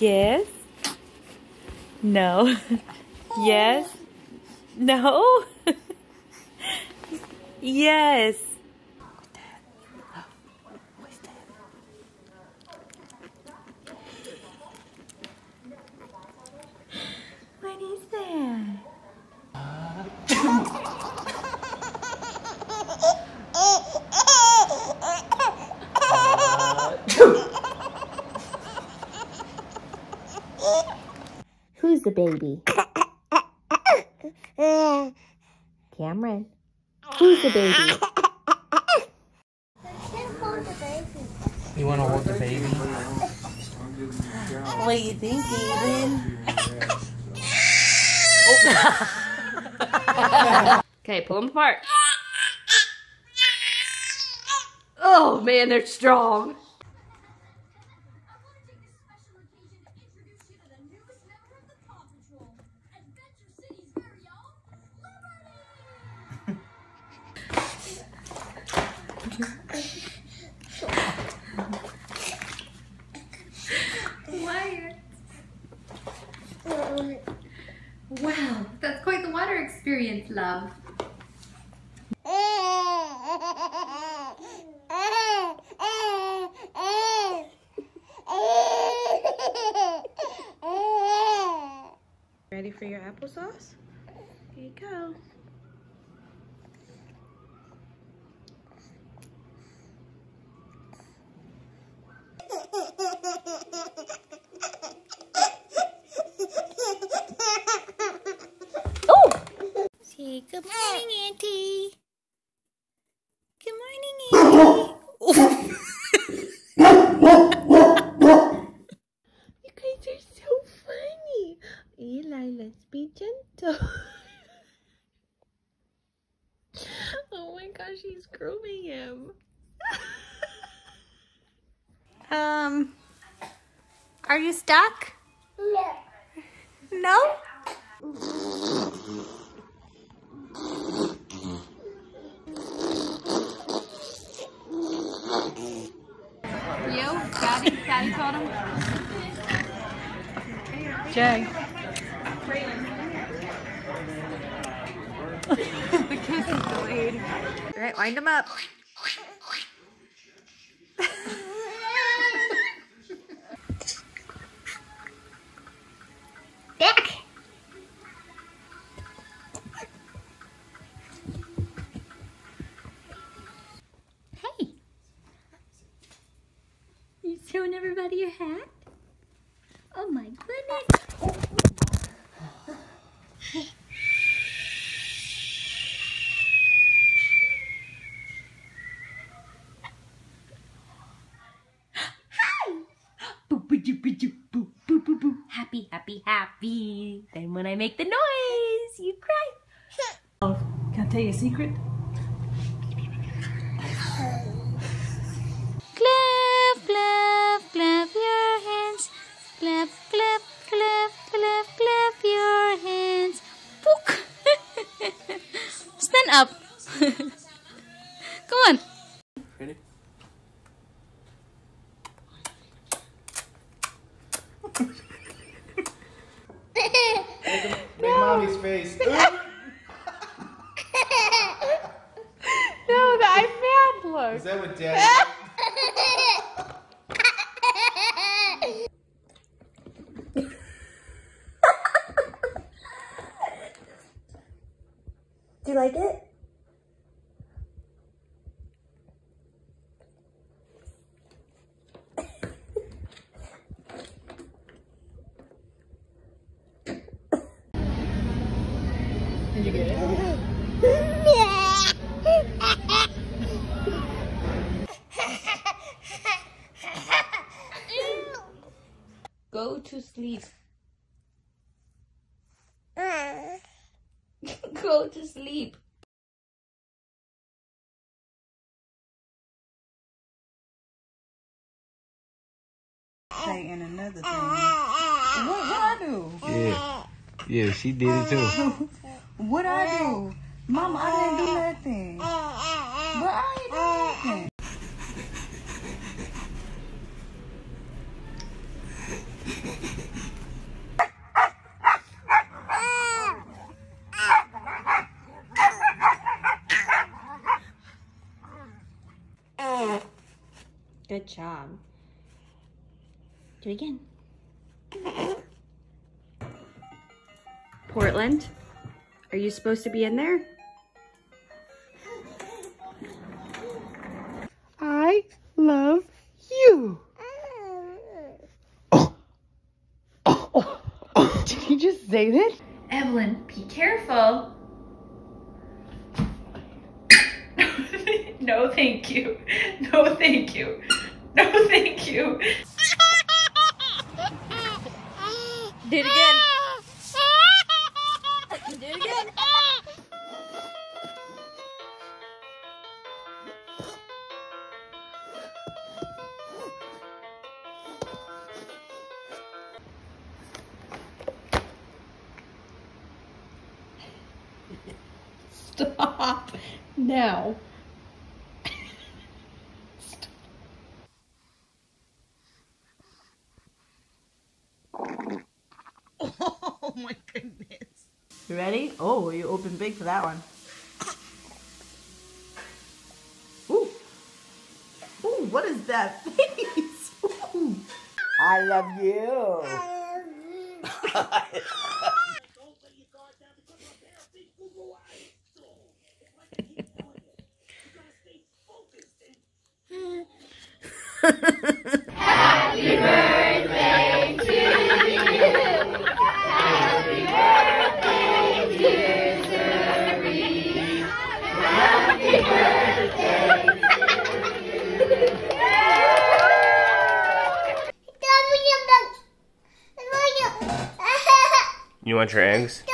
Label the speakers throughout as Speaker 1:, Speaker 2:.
Speaker 1: Yes. No. yes. No. yes. What is that? Who's the baby? Cameron. Who's the baby?
Speaker 2: You want to hold the baby?
Speaker 1: What do you think, Aiden?
Speaker 3: Okay, pull them apart. Oh man, they're strong.
Speaker 4: Wow, that's quite the water experience, love.
Speaker 1: Ready for your applesauce? Here you go. Oh my gosh, he's grooming him. um, are you stuck? No.
Speaker 4: Yo, Daddy, Daddy told him.
Speaker 1: Jay.
Speaker 4: the kiss is delayed.
Speaker 1: All right, wind him up.
Speaker 4: Back. Hey. You showing everybody your hat? Happy, happy, happy. Then when I make the noise, you cry.
Speaker 1: Can I tell you a secret?
Speaker 4: Clap, clap, clap your hands. Clap, clap, clap, clap, clap your hands. Pook. Stand up. Come on.
Speaker 2: Ready?
Speaker 5: Make mommy's face.
Speaker 1: No, the iPad look.
Speaker 5: Is that what daddy?
Speaker 6: Do you like it?
Speaker 3: To sleep. Go to sleep.
Speaker 7: say and another thing. What what I do?
Speaker 2: Yeah. Yeah, she did it too.
Speaker 7: What I do? Mama, I didn't do nothing. But I ain't do nothing.
Speaker 3: Job. Do it again.
Speaker 8: Portland, are you supposed to be in there?
Speaker 3: I love you. Oh. Oh. Oh. Did he just say that?
Speaker 8: Evelyn, be careful. no, thank you. No, thank you. You.
Speaker 4: Do it again. Do it again.
Speaker 3: Stop now.
Speaker 7: You ready? Oh, you open big for that one. Ooh. Ooh, what is that face? Ooh. I love you.
Speaker 9: You want your eggs?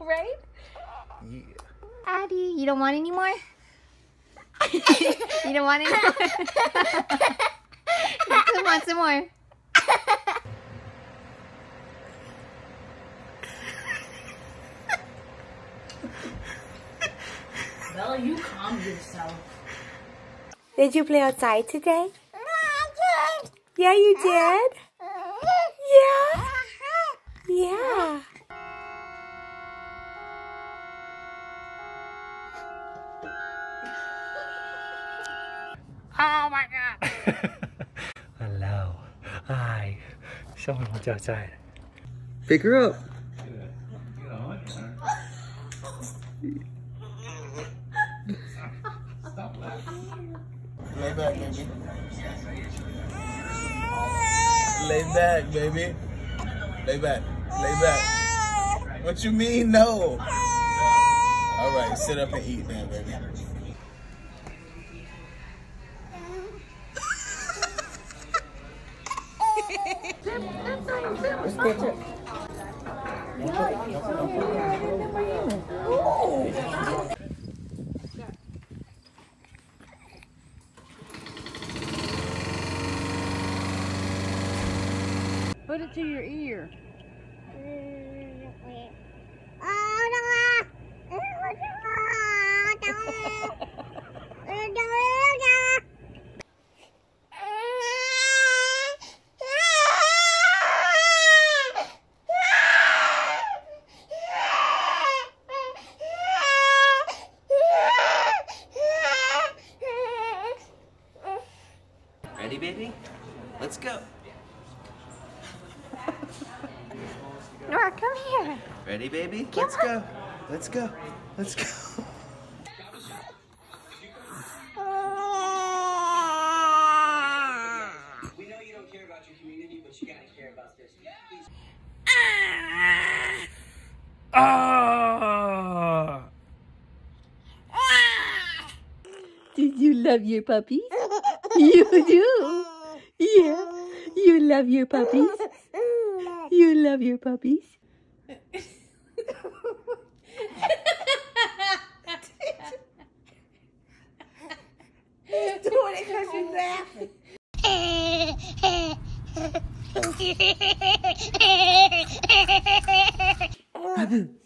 Speaker 4: Right?
Speaker 10: Yeah.
Speaker 4: Addie, you don't want any more? you don't want any more? you want some more?
Speaker 7: Bella, you calm yourself.
Speaker 3: Did you play outside today? Yeah, you did? Yeah? Yeah.
Speaker 9: Oh Hello. Someone wants outside. Pick her up.
Speaker 10: Lay back, baby. Lay back, baby. Lay back. Lay back. What you mean, no? All right, sit up and eat then, baby.
Speaker 7: Put it to your ear.
Speaker 4: Nora, come here.
Speaker 9: Ready, baby? Let's go. Let's go. Let's go.
Speaker 11: We know you don't care about your community, but you gotta care about this.
Speaker 9: Ah!
Speaker 3: Did you love your puppies? you do. Yeah. You love your puppies. You love your puppies.
Speaker 7: Doing it because you're laughing.